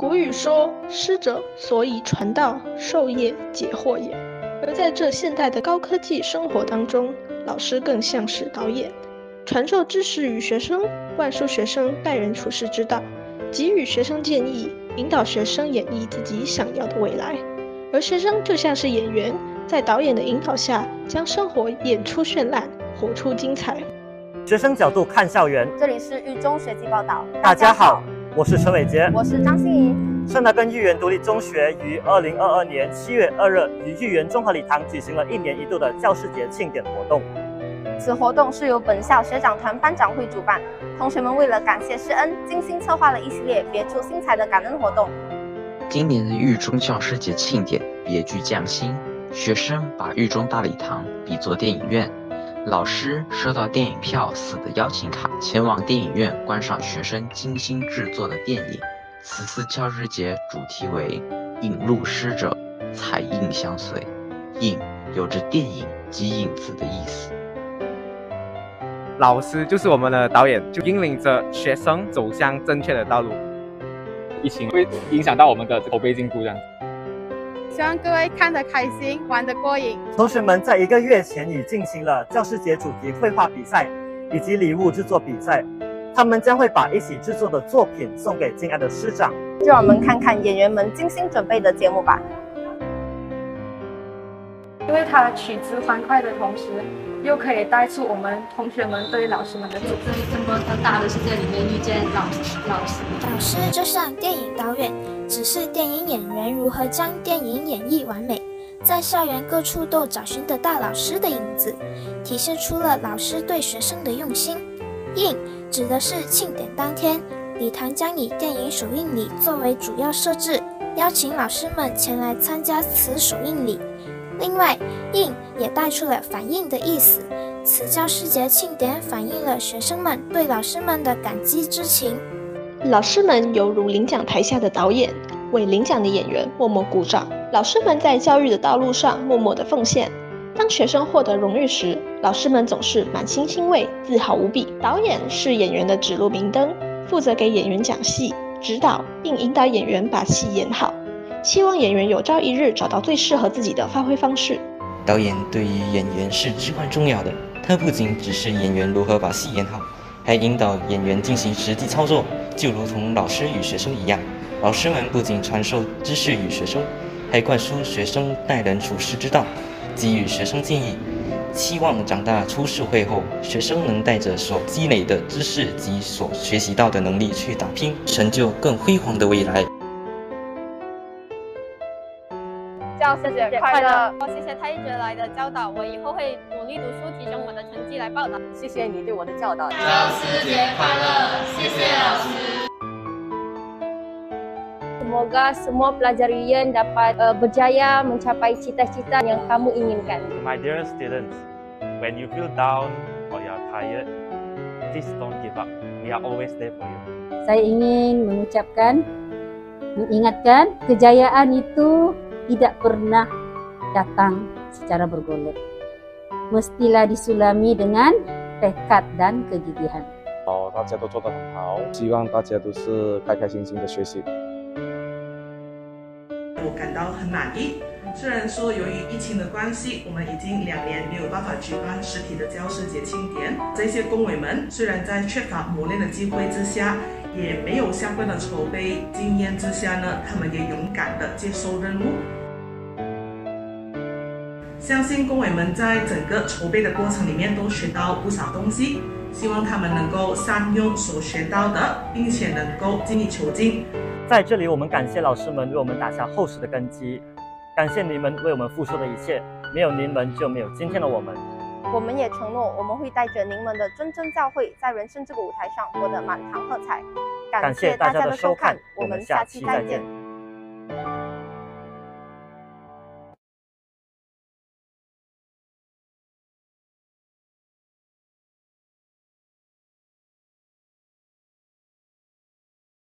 古语说：“师者，所以传道授业解惑也。”而在这现代的高科技生活当中，老师更像是导演，传授知识与学生，灌输学生待人处事之道，给予学生建议，引导学生演绎自己想要的未来。而学生就像是演员，在导演的引导下，将生活演出绚烂，活出精彩。学生角度看校园，这里是狱中学习报道。大家好。我是陈伟杰，我是张欣怡。圣达根育园独立中学于二零二二年七月二日与育园综合礼堂举行了一年一度的教师节庆典活动。此活动是由本校学长团班长会主办，同学们为了感谢师恩，精心策划了一系列别出心裁的感恩活动。今年的豫中教师节庆典别具匠心，学生把豫中大礼堂比作电影院。老师收到电影票死的邀请卡，前往电影院观赏学生精心制作的电影。此次教师节主题为“引入师者，彩印相随”，印有着电影及影子的意思。老师就是我们的导演，就引领着学生走向正确的道路。疫情会影响到我们的口碑进度，这样。希望各位看得开心，玩得过瘾。同学们在一个月前已进行了教师节主题绘画比赛以及礼物制作比赛，他们将会把一起制作的作品送给敬爱的师长。就让我们看看演员们精心准备的节目吧。因为它曲子欢快的同时。又可以带出我们同学们对老师们的在这么大的世界里面遇见老老师。老师就像电影导演，只是电影演员如何将电影演绎完美，在校园各处都找寻得到老师的影子，体现出了老师对学生的用心。映指的是庆典当天，礼堂将以电影首映礼作为主要设置，邀请老师们前来参加此首映礼。另外，印也带出了反应的意思。此教师节庆典反映了学生们对老师们的感激之情。老师们犹如领奖台下的导演，为领奖的演员默默鼓掌。老师们在教育的道路上默默的奉献。当学生获得荣誉时，老师们总是满心欣慰，自豪无比。导演是演员的指路明灯，负责给演员讲戏、指导，并引导演员把戏演好。希望演员有朝一日找到最适合自己的发挥方式。导演对于演员是至关重要的，他不仅指示演员如何把戏演好，还引导演员进行实际操作，就如同老师与学生一样。老师们不仅传授知识与学生，还灌输学生待人处事之道，给予学生建议，期望长大出社会后，学生能带着所积累的知识及所学习到的能力去打拼，成就更辉煌的未来。教师节快乐！谢谢他一直来的教导，我以后会努力读书，提升我的成绩来报答。谢谢你对我的教导。教师节快乐！谢谢老师。Semoga semua pelajar UIN dapat berjaya mencapai cita-cita yang kamu inginkan. My dear students, when you feel down or you are tired, please don't give up. We are always there for you. Saya ingin mengucapkan, mengingatkan kejayaan itu tidak pernah datang secara bergulir. Mestilah disulami dengan tekad dan kegigihan. 好，大家都做得很好，希望大家都是开开心心的学习。我感到很满意。虽然说由于疫情的关系，我们已经两年没有办法举办实体的教师节庆典。这些工委们虽然在缺乏磨练的机会之下，也没有相关的筹备经验之下呢，他们也勇敢的接受任务。相信工委们在整个筹备的过程里面都学到不少东西，希望他们能够善用所学到的，并且能够精益求精。在这里，我们感谢老师们为我们打下厚实的根基，感谢你们为我们付出的一切，没有你们就没有今天的我们。我们也承诺，我们会带着您们的谆谆教诲，在人生这个舞台上获得满堂喝彩。感谢大家的收看，我们下期再见。